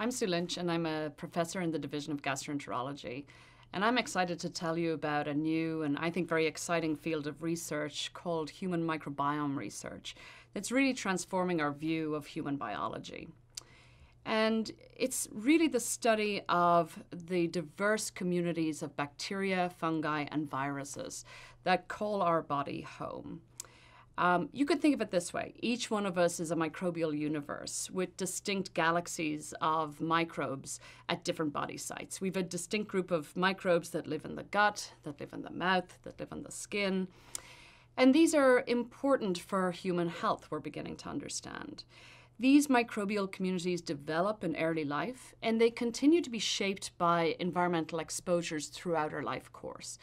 I'm Sue Lynch, and I'm a professor in the Division of Gastroenterology. And I'm excited to tell you about a new and I think very exciting field of research called human microbiome research that's really transforming our view of human biology. And it's really the study of the diverse communities of bacteria, fungi, and viruses that call our body home. Um, you could think of it this way each one of us is a microbial universe with distinct galaxies of microbes at different body sites. We have a distinct group of microbes that live in the gut, that live in the mouth, that live in the skin. And these are important for human health, we're beginning to understand. These microbial communities develop in early life and they continue to be shaped by environmental exposures throughout our life course.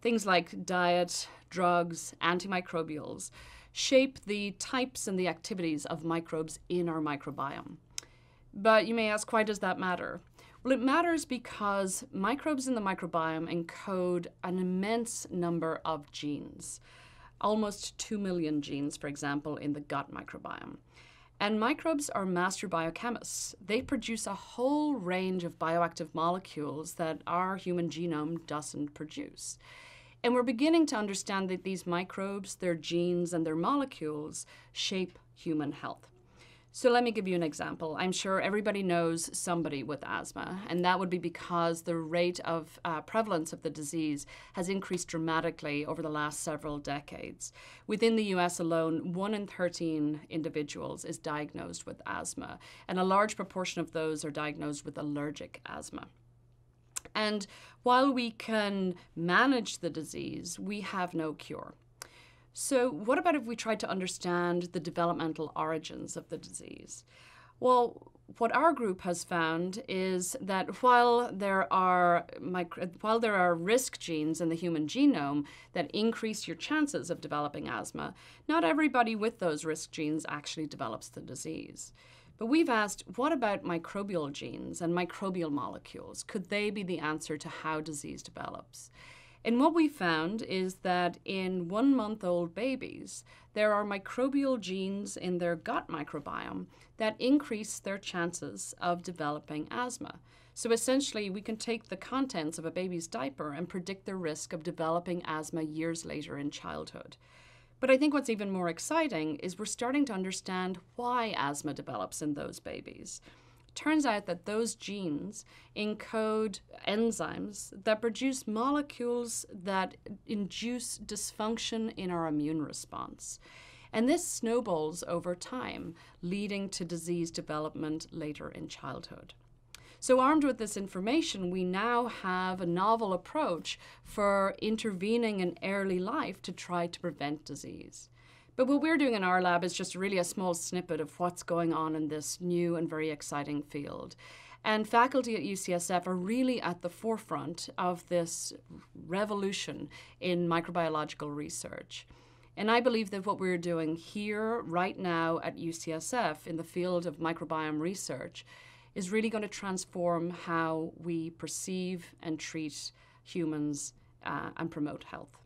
Things like diet, drugs, antimicrobials shape the types and the activities of microbes in our microbiome. But you may ask, why does that matter? Well, it matters because microbes in the microbiome encode an immense number of genes, almost 2 million genes, for example, in the gut microbiome. And microbes are master biochemists. They produce a whole range of bioactive molecules that our human genome doesn't produce. And we're beginning to understand that these microbes, their genes, and their molecules shape human health. So let me give you an example. I'm sure everybody knows somebody with asthma, and that would be because the rate of uh, prevalence of the disease has increased dramatically over the last several decades. Within the US alone, 1 in 13 individuals is diagnosed with asthma, and a large proportion of those are diagnosed with allergic asthma. And while we can manage the disease, we have no cure. So, what about if we tried to understand the developmental origins of the disease? Well, what our group has found is that while there are micro, while there are risk genes in the human genome that increase your chances of developing asthma, not everybody with those risk genes actually develops the disease. But we've asked what about microbial genes and microbial molecules? Could they be the answer to how disease develops? And what we found is that in one month old babies, there are microbial genes in their gut microbiome that increase their chances of developing asthma. So essentially, we can take the contents of a baby's diaper and predict the risk of developing asthma years later in childhood. But I think what's even more exciting is we're starting to understand why asthma develops in those babies. Turns out that those genes encode enzymes that produce molecules that induce dysfunction in our immune response. And this snowballs over time, leading to disease development later in childhood. So, armed with this information, we now have a novel approach for intervening in early life to try to prevent disease. But what we're doing in our lab is just really a small snippet of what's going on in this new and very exciting field. And faculty at UCSF are really at the forefront of this revolution in microbiological research. And I believe that what we're doing here, right now at UCSF, in the field of microbiome research, is really going to transform how we perceive and treat humans uh, and promote health.